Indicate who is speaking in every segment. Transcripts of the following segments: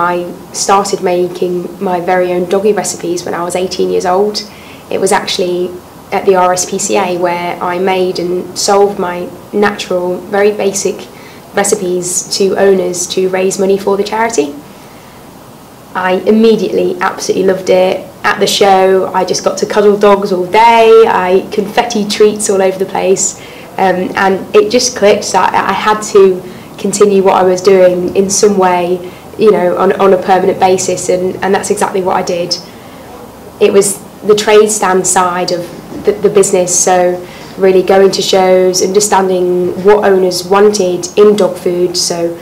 Speaker 1: I started making my very own doggy recipes when I was 18 years old. It was actually at the RSPCA where I made and sold my natural, very basic recipes to owners to raise money for the charity. I immediately absolutely loved it. At the show, I just got to cuddle dogs all day. I confetti treats all over the place, um, and it just clicked. that I had to continue what I was doing in some way, you know, on, on a permanent basis, and, and that's exactly what I did. It was the trade stand side of the, the business, so really going to shows, understanding what owners wanted in dog food. So,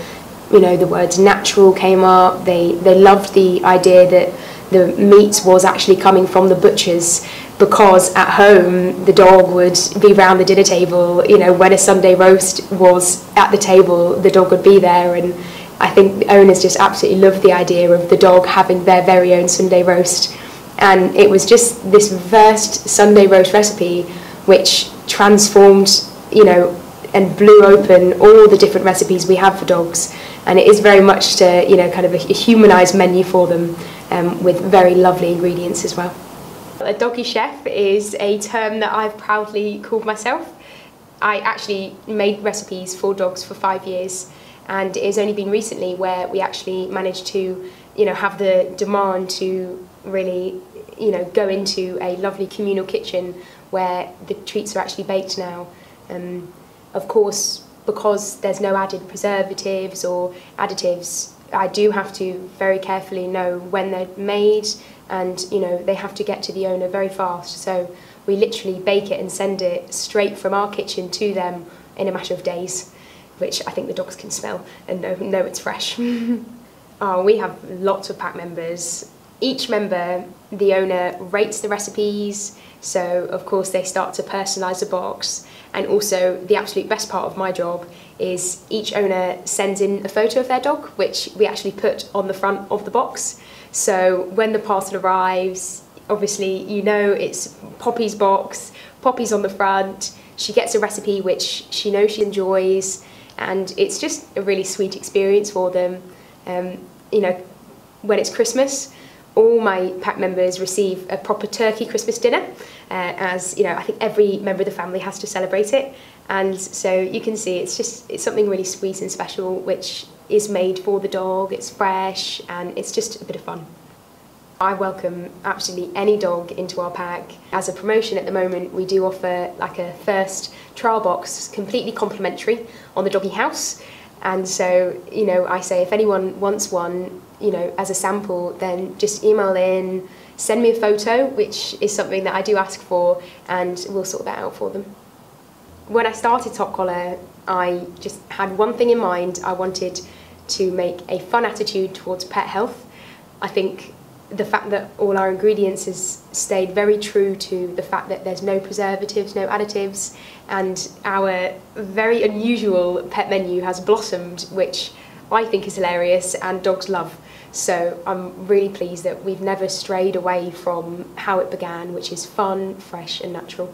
Speaker 1: you know, the words natural came up. They they loved the idea that the meat was actually coming from the butchers because at home the dog would be round the dinner table. You know, when a Sunday roast was at the table, the dog would be there and. I think owners just absolutely loved the idea of the dog having their very own Sunday roast. And it was just this first Sunday roast recipe which transformed, you know, and blew open all the different recipes we have for dogs. And it is very much to, you know, kind of a, a humanised menu for them um, with very lovely ingredients as well. A doggy chef is a term that I've proudly called myself. I actually made recipes for dogs for five years and it has only been recently where we actually managed to you know have the demand to really you know go into a lovely communal kitchen where the treats are actually baked now. Um, of course, because there's no added preservatives or additives, I do have to very carefully know when they're made and you know they have to get to the owner very fast. So we literally bake it and send it straight from our kitchen to them in a matter of days, which I think the dogs can smell and know, know it's fresh. oh, we have lots of pack members. Each member, the owner rates the recipes, so of course they start to personalise the box and also the absolute best part of my job is each owner sends in a photo of their dog which we actually put on the front of the box. So when the parcel arrives, obviously you know it's Poppy's box, Poppy's on the front, she gets a recipe which she knows she enjoys and it's just a really sweet experience for them. Um, you know, when it's Christmas, all my pack members receive a proper turkey Christmas dinner, uh, as you know, I think every member of the family has to celebrate it. And so you can see it's just it's something really sweet and special, which is made for the dog. It's fresh and it's just a bit of fun. I welcome absolutely any dog into our pack. As a promotion at the moment, we do offer like a first trial box, completely complimentary on the doggy house. And so, you know, I say if anyone wants one, you know, as a sample, then just email in, send me a photo, which is something that I do ask for, and we'll sort that out for them. When I started Top Collar, I just had one thing in mind. I wanted to make a fun attitude towards pet health. I think the fact that all our ingredients has stayed very true to the fact that there's no preservatives, no additives, and our very unusual pet menu has blossomed, which I think is hilarious and dogs love. So I'm really pleased that we've never strayed away from how it began, which is fun, fresh and natural.